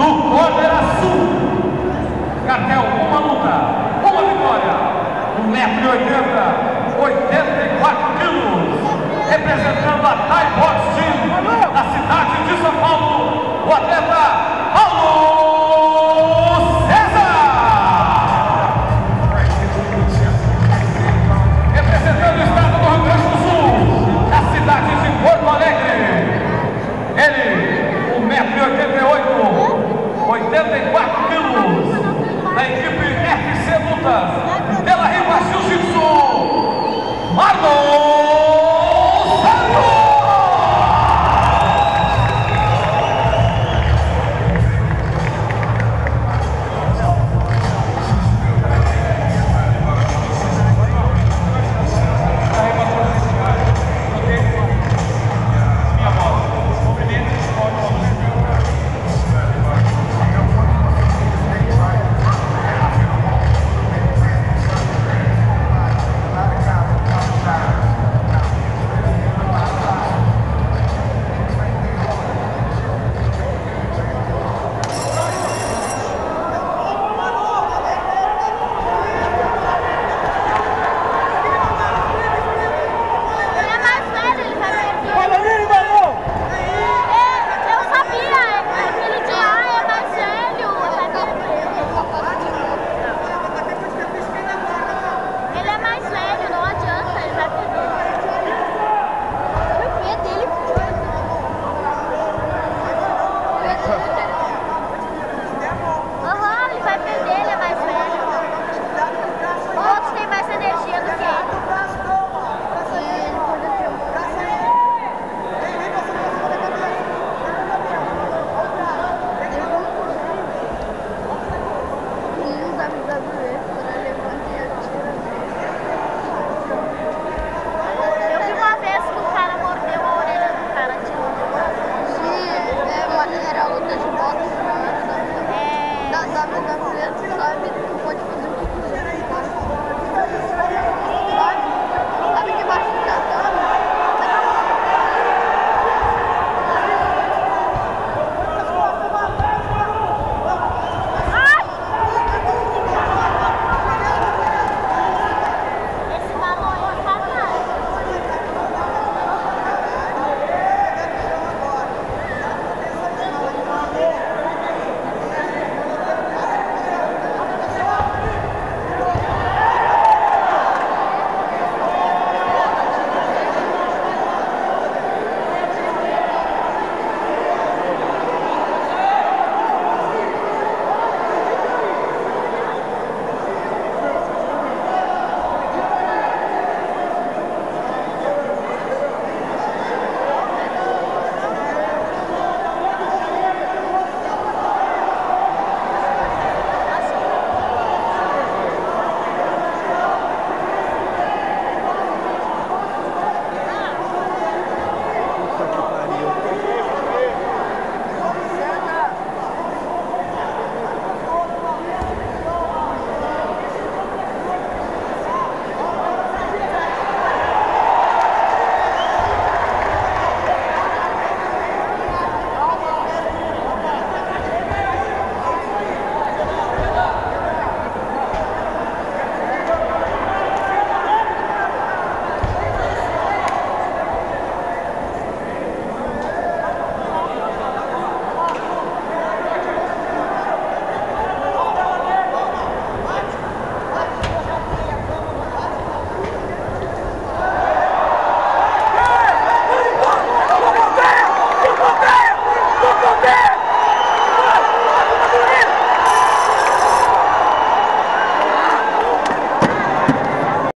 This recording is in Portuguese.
do Coderaçu. Cartel, uma luta, uma vitória. 1,80m, 84 quilos. Representando